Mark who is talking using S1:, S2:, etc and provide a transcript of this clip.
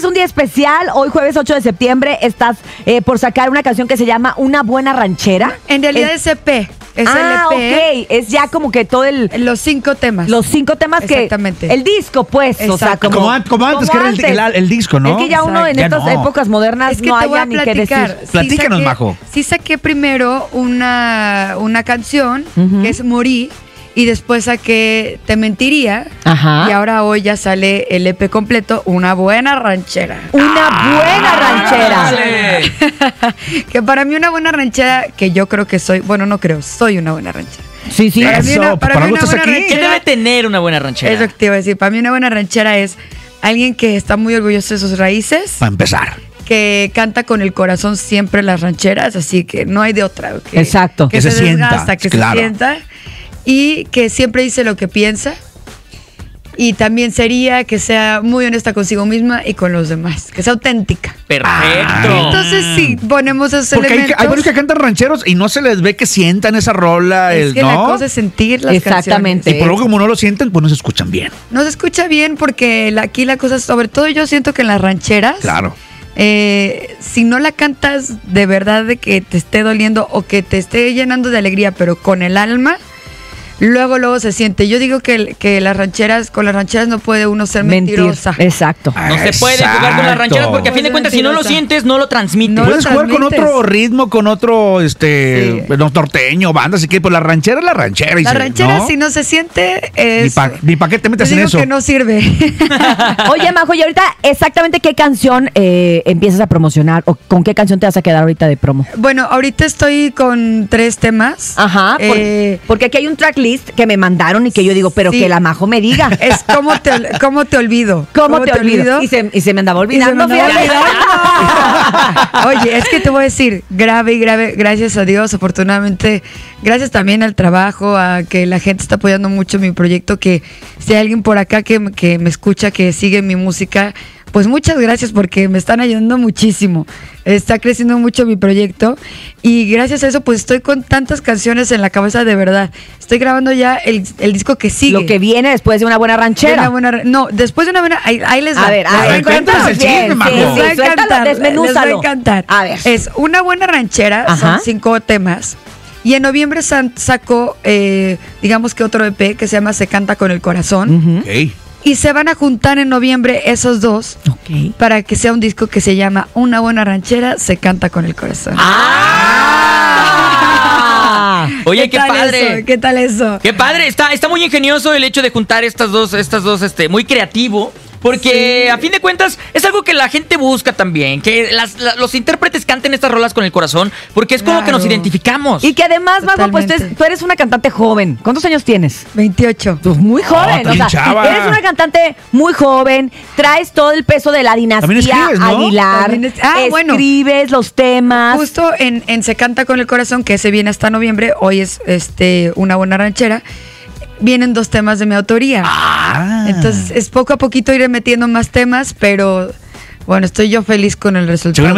S1: es un día especial. Hoy, jueves 8 de septiembre, estás eh, por sacar una canción que se llama Una Buena Ranchera.
S2: En realidad es EP. Es
S1: ah,
S2: LP.
S1: ok. Es ya como que todo el.
S2: Los cinco temas.
S1: Los cinco temas que.
S2: Exactamente.
S1: El disco, pues. O sea,
S2: Exacto.
S1: como,
S3: Como, an- como antes,
S1: como
S3: que era el,
S1: antes.
S3: el- el disco, ¿no?
S1: Es que ya uno en
S3: Ya
S1: estas
S3: no.
S1: épocas modernas
S2: Es que
S1: no haya ni que
S2: platicar.
S1: decir.
S2: Sí
S3: Platícanos,
S2: saqué-
S3: Majo.
S2: Sí saqué primero una, una canción que es Morí y después saqué Te Mentiría
S1: Ajá.
S2: y ahora hoy ya sale el EP completo, Una Buena Ranchera.
S1: Una buena ranchera.
S4: Dale.
S2: que para mí una buena ranchera, que yo creo que soy, bueno, no creo, soy una buena ranchera.
S1: Sí, sí.
S2: Para mí
S3: Eso,
S2: una-
S3: pues,
S2: para
S3: para
S2: mí una buena
S3: aquí.
S4: ¿Qué
S2: ranchera-
S4: debe tener una buena ranchera?
S2: Es lo que te iba a decir. Para mí una buena ranchera es alguien que está muy orgulloso de sus raíces,
S3: Para empezar.
S2: que canta con el corazón siempre las rancheras, así que no hay de otra. Que,
S1: Exacto.
S2: Que,
S3: Que
S2: se,
S3: se sienta,
S2: desgasta, que
S3: claro.
S2: se sienta y que siempre dice lo que piensa. Y también sería que sea muy honesta consigo misma y con los demás, que sea auténtica.
S4: Perfecto.
S2: Entonces, si ponemos esos
S3: Porque hay,
S2: elementos,
S3: hay varios que cantan rancheros y no se les ve que sientan esa rola.
S2: es
S3: el-
S2: que
S3: ¿no?
S2: la cosa es sentir las
S1: Exactamente.
S3: Y por luego, como no lo sienten, pues no se escuchan bien.
S2: canciones. No se escucha bien porque la- aquí la cosa, sobre todo yo siento que en las rancheras,
S3: Claro.
S2: eh, si no la cantas de verdad de que te esté doliendo o que te esté llenando de alegría, pero con el alma, luego luego se siente. Yo digo que, que las rancheras, con las rancheras no puede uno ser
S1: Mentir.
S2: mentirosa.
S1: Exacto.
S4: No se puede jugar con las rancheras porque a fin de cuentas, si no lo sientes, no lo transmites.
S2: No
S3: Puedes
S2: lo
S3: jugar con
S2: transmites.
S3: otro ritmo, con otro, este,
S2: Sí.
S3: bueno, norteño, banda, así que pues la ranchera es la ranchera. y
S2: La
S3: se-
S2: ranchera,
S3: ¿no?
S2: si no se siente, es.
S3: Ni pa- ni pa' qué te metes
S2: yo
S3: en
S2: digo
S3: eso.
S2: que no sirve.
S1: Oye, Majo, y ahorita, exactamente qué canción eh, empiezas a promocionar o con qué canción te vas a quedar ahorita de promo.
S2: bueno, ahorita estoy con tres temas.
S1: Ajá, por-
S2: Eh,
S1: porque aquí hay un tracklist que me mandaron y que yo digo, pero
S2: Sí.
S1: que la Majo me diga.
S2: es cómo te, cómo te olvido.
S1: ¿Cómo, te, olvido? Y se, y se me andaba
S2: se me
S1: olvidando.
S2: andaba olvidando. Oye, es que te voy a decir, grave y grave, gracias a Dios, afortunadamente, gracias también al trabajo, a que la gente está apoyando mucho mi proyecto, que si hay alguien por acá que, que me escucha, que sigue mi música, pues muchas gracias porque me están ayudando muchísimo. Está creciendo mucho mi proyecto y gracias a eso pues estoy con tantas canciones en la cabeza de verdad. Estoy grabando ya el, el disco que sigue.
S1: Lo que viene después de una buena
S2: De
S1: ranchera.
S2: una buena no, después de una buena. Ahí, ahí les va.
S1: A ver, a ver,
S3: el chisme, Majo.
S1: sí,
S2: Les
S1: sí,
S2: va a
S1: desmenúzalo.
S2: Les va a encantar.
S1: A ver.
S2: Es una buena ranchera,
S1: Ajá.
S2: son cinco temas. Y en noviembre sacó, eh, digamos que otro EP que se llama Se canta con el corazón. Y se van a juntar en noviembre esos dos para que sea un disco que se llama Una buena ranchera, Se canta con el corazón.
S1: ¡Ah!
S4: Oye, qué, padre.
S2: eso? ¿Qué tal eso?
S4: Qué padre, está, está muy ingenioso el hecho de juntar estas dos, estas dos, este, muy creativo. Porque a fin de cuentas es algo que la gente busca también, que las- la- los intérpretes canten estas rolas con el corazón, porque es con lo que nos identificamos.
S1: Y que además, Majo, pues tú, eres una cantante joven. ¿Cuántos años tienes?
S2: 28.
S1: Pues muy joven,
S3: también
S1: o sea,
S3: chava.
S1: eres una cantante muy joven, traes todo el peso de la dinastía
S3: También escribes, ¿no?
S1: Aguilar,
S2: es- ah, bueno.
S1: escribes los temas.
S2: Justo en, en Se Canta con el Corazón, que se viene hasta noviembre, hoy es este una buena ranchera, vienen dos temas de mi autoría.
S3: Ah.
S2: Entonces es poco a poquito iré metiendo más temas, pero bueno, estoy yo feliz con el resultado.